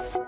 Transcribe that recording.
you